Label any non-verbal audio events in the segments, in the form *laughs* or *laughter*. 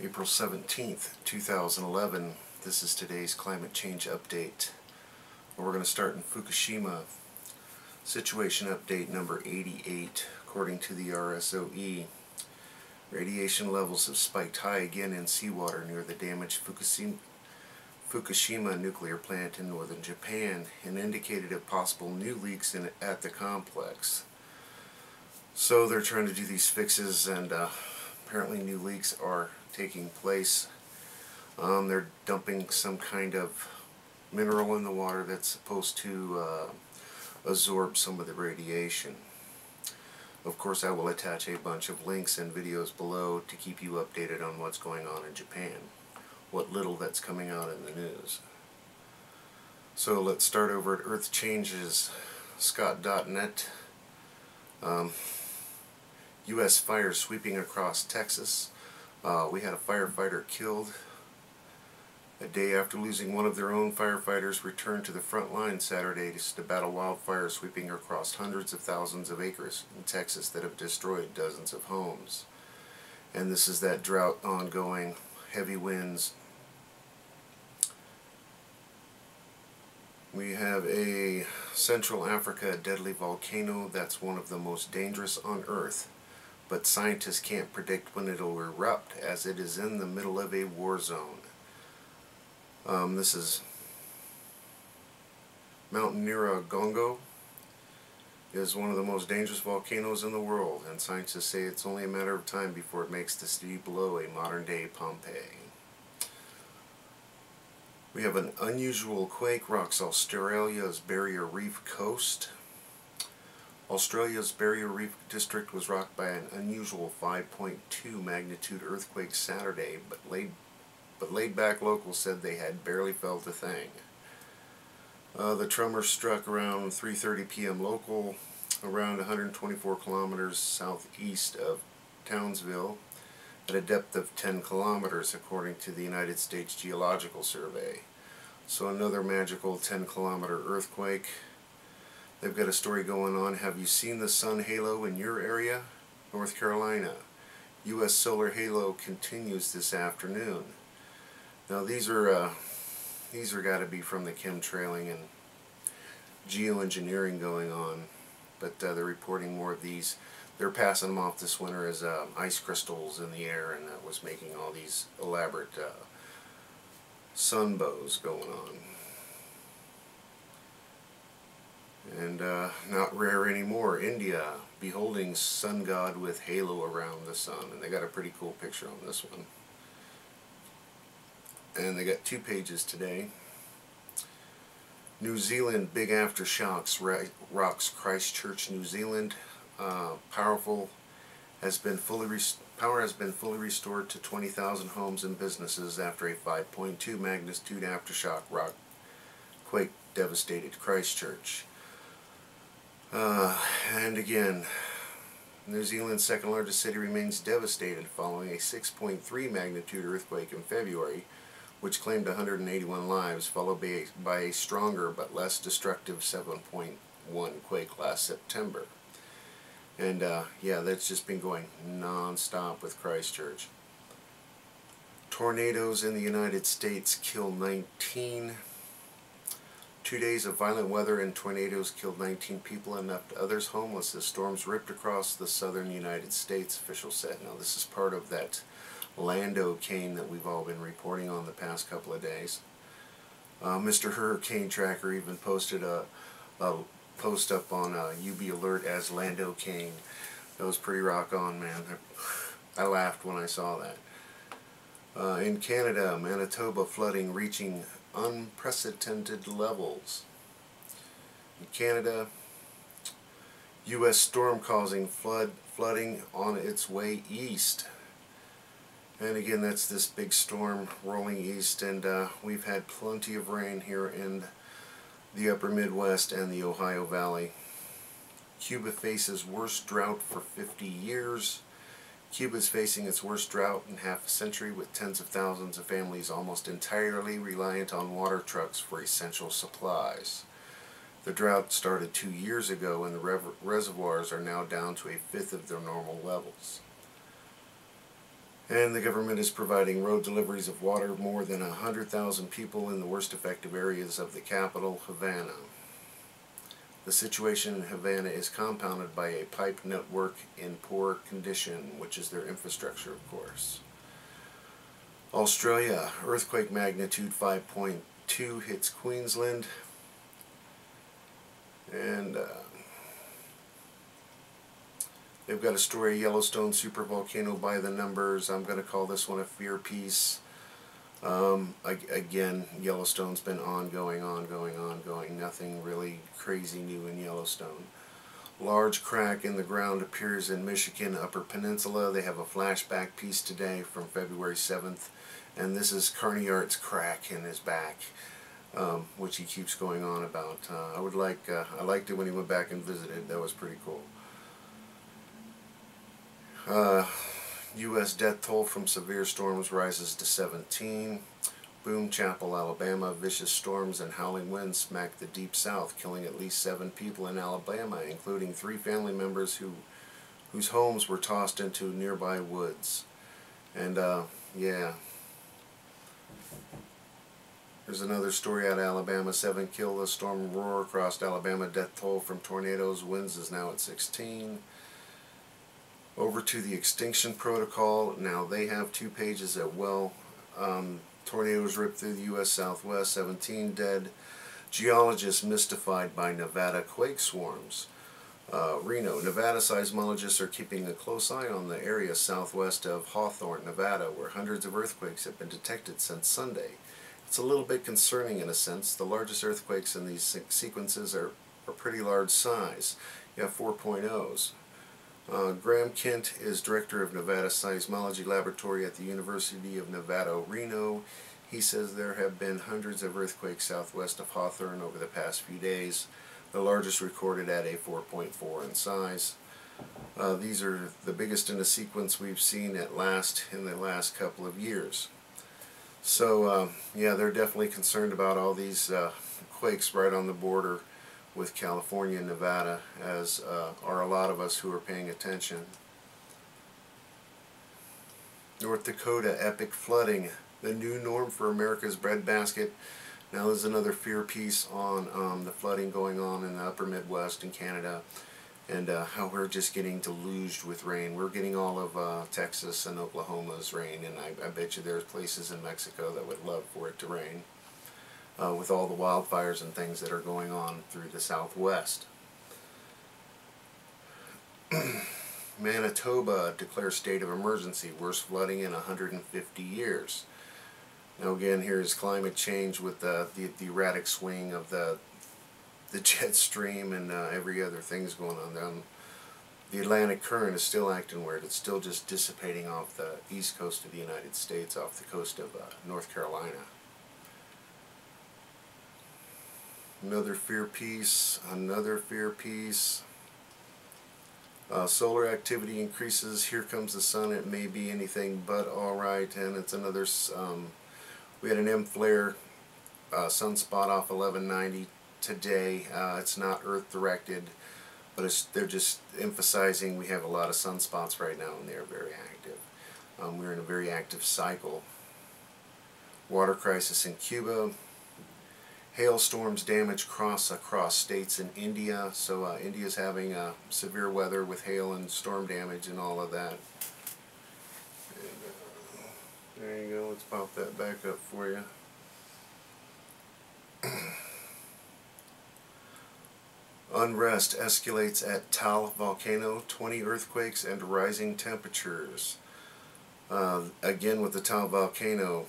April 17th, 2011. This is today's climate change update. We're going to start in Fukushima. Situation update number 88, according to the RSOE. Radiation levels have spiked high again in seawater near the damaged Fukushima, nuclear plant in northern Japan and indicated of possible new leaks in, at the complex. So they're trying to do these fixes and uh, apparently new leaks are taking place. Um, they're dumping some kind of mineral in the water that's supposed to uh, absorb some of the radiation. Of course, I will attach a bunch of links and videos below to keep you updated on what's going on in Japan, what little that's coming out in the news. So let's start over at earthchanges.sott.net. Um, U.S. fire sweeping across Texas. Uh, we had a firefighter killed. A day after losing one of their own firefighters returned to the front line Saturday to battle wildfires sweeping across hundreds of thousands of acres in Texas that have destroyed dozens of homes. And this is that drought ongoing, heavy winds. We have a Central Africa deadly volcano that's one of the most dangerous on Earth but scientists can't predict when it'll erupt as it is in the middle of a war zone. Um, this is Mount Nyiragongo is one of the most dangerous volcanoes in the world and scientists say it's only a matter of time before it makes the city below a modern day Pompeii. We have an unusual quake rocks Australia's Barrier Reef coast. Australia's Barrier Reef District was rocked by an unusual 5.2 magnitude earthquake Saturday, but laid, but laid back locals said they had barely felt a thing. Uh, the tremor struck around 3.30 p.m. local, around 124 kilometers southeast of Townsville, at a depth of 10 kilometers according to the United States Geological Survey. So another magical 10 kilometer earthquake. They've got a story going on. Have you seen the sun halo in your area? North Carolina. U.S. solar halo continues this afternoon. Now these are uh, these are got to be from the chemtrailing and geoengineering going on, but uh, they're reporting more of these. They're passing them off this winter as uh, ice crystals in the air, and that was making all these elaborate uh, sun bows going on. And uh, not rare anymore. India, beholding sun god with halo around the sun, and they got a pretty cool picture on this one. And they got two pages today. New Zealand big aftershocks rocks Christchurch, New Zealand. Uh, powerful has been fully power has been fully restored to 20,000 homes and businesses after a 5.2 magnitude aftershock rock quake devastated Christchurch. Uh, and again, New Zealand's second largest city remains devastated following a 6.3 magnitude earthquake in February, which claimed 181 lives, followed by a, by a stronger but less destructive 7.1 quake last September. And uh, yeah, that's just been going non-stop with Christchurch. Tornadoes in the United States kill 19 Two days of violent weather and tornadoes killed 19 people and left others homeless as storms ripped across the southern United States, officials said. Now, this is part of that Lando cane that we've all been reporting on the past couple of days. Uh, Mr. Hurricane Tracker even posted a, a post up on uh, UB Alert as Lando cane. That was pretty rock on, man. I, I laughed when I saw that. Uh, in Canada, Manitoba flooding reaching unprecedented levels. In Canada, U.S. storm causing flood flooding on its way east. And again, that's this big storm rolling east, and uh, we've had plenty of rain here in the upper Midwest and the Ohio Valley. Cuba faces worst drought for 50 years. Cuba is facing its worst drought in half a century with tens of thousands of families almost entirely reliant on water trucks for essential supplies. The drought started two years ago and the reservoirs are now down to a fifth of their normal levels. And the government is providing road deliveries of water more than 100,000 people in the worst affected areas of the capital, Havana. The situation in Havana is compounded by a pipe network in poor condition, which is their infrastructure, of course. Australia, earthquake magnitude 5.2 hits Queensland. And uh, they've got a story Yellowstone supervolcano by the numbers. I'm going to call this one a fear piece. Um, again, Yellowstone's been ongoing, ongoing, ongoing. Nothing really crazy new in Yellowstone. Large crack in the ground appears in Michigan Upper Peninsula. They have a flashback piece today from February 7th. And this is Carney Art's crack in his back, um, which he keeps going on about. Uh, I would like, uh, I liked it when he went back and visited. That was pretty cool. Uh, U.S. death toll from severe storms rises to 17. Boone Chapel, Alabama. Vicious storms and howling winds smacked the deep south, killing at least seven people in Alabama, including three family members who, whose homes were tossed into nearby woods. And, uh, yeah. There's another story out of Alabama. Seven killed. A storm roar across Alabama. Death toll from tornadoes. Winds is now at 16 over to the extinction protocol now they have two pages as well um, Tornadoes ripped through the U.S. Southwest, 17 dead. Geologists mystified by Nevada quake swarms. Uh, Reno, Nevada seismologists are keeping a close eye on the area southwest of Hawthorne, Nevada, where hundreds of earthquakes have been detected since Sunday. It's a little bit concerning in a sense. The largest earthquakes in these sequences are a pretty large size. You have 4.0s. Uh, Graham Kent is director of Nevada Seismology Laboratory at the University of Nevada, Reno. He says there have been hundreds of earthquakes southwest of Hawthorne over the past few days, the largest recorded at a 4.4 in size. Uh, these are the biggest in a sequence we've seen at last in the last couple of years. So, uh, yeah, they're definitely concerned about all these uh, quakes right on the border with California and Nevada, as uh, are a lot of us who are paying attention. North Dakota epic flooding, the new norm for America's breadbasket. Now there's another fear piece on um, the flooding going on in the upper Midwest and Canada and uh, how we're just getting deluged with rain. We're getting all of uh, Texas and Oklahoma's rain, and I, I bet you there's places in Mexico that would love for it to rain uh, with all the wildfires and things that are going on through the southwest. *clears throat* Manitoba declares state of emergency, worst flooding in 150 years. Now again, here's climate change with the, the, the erratic swing of the the *laughs* jet stream and uh, every other thing's going on down. The Atlantic current is still acting weird. It's still just dissipating off the east coast of the United States, off the coast of uh, North Carolina. Another fear piece, another fear piece. Uh, solar activity increases. Here comes the sun. It may be anything but alright. And it's another, um, we had an M flare uh, sunspot off 1190 today. Uh, it's not Earth directed, but they're just emphasizing we have a lot of sunspots right now and they're very active. Um, we're in a very active cycle. Water crisis in Cuba hailstorms damage cross across states in India. So uh, India's having uh, severe weather with hail and storm damage and all of that. And, uh, there you go. Let's pop that back up for you. *clears throat* Unrest escalates at Taal volcano, 20 earthquakes and rising temperatures. Uh, again with the Taal volcano,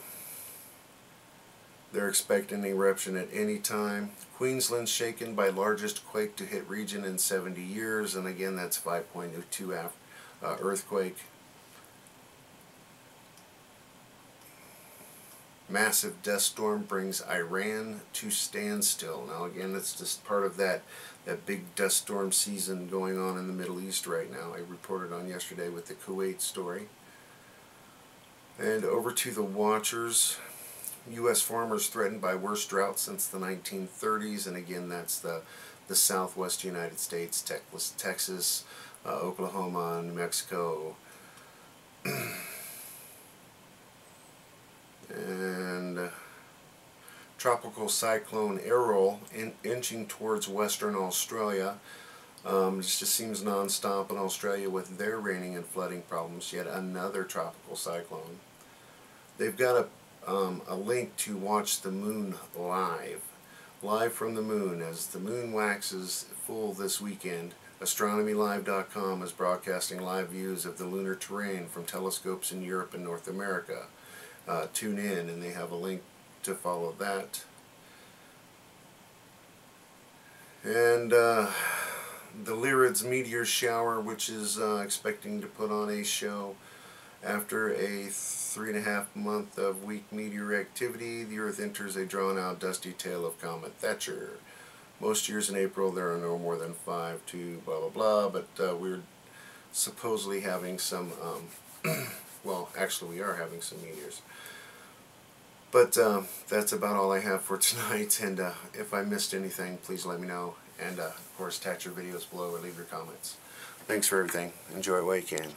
they're expecting an eruption at any time. Queensland shaken by largest quake to hit region in 70 years, and again that's 5.2 uh, earthquake. Massive dust storm brings Iran to standstill. Now again, it's just part of that that big dust storm season going on in the Middle East right now. I reported on yesterday with the Kuwait story. And over to the Watchers. U.S. farmers threatened by worst drought since the 1930s, and again, that's the, the southwest United States, Texas, uh, Oklahoma, New Mexico. *clears throat* and uh, tropical cyclone Errol in, inching towards western Australia. Um, it just seems nonstop in Australia with their raining and flooding problems, yet another tropical cyclone. They've got a um, a link to watch the moon live. Live from the moon as the moon waxes full this weekend. AstronomyLive.com is broadcasting live views of the lunar terrain from telescopes in Europe and North America. Uh, tune in and they have a link to follow that. And uh, the Lyrids meteor shower, which is uh, expecting to put on a show after a three and a half month of weak meteor activity, the Earth enters a drawn out dusty tail of Comet Thatcher. Most years in April there are no more than five to blah blah blah, but uh, we're supposedly having some, um, *clears throat* well, actually we are having some meteors. But um, that's about all I have for *laughs* tonight, and uh, if I missed anything, please let me know. And uh, of course, attach your videos below or leave your comments. Thanks for everything. Enjoy it while you can.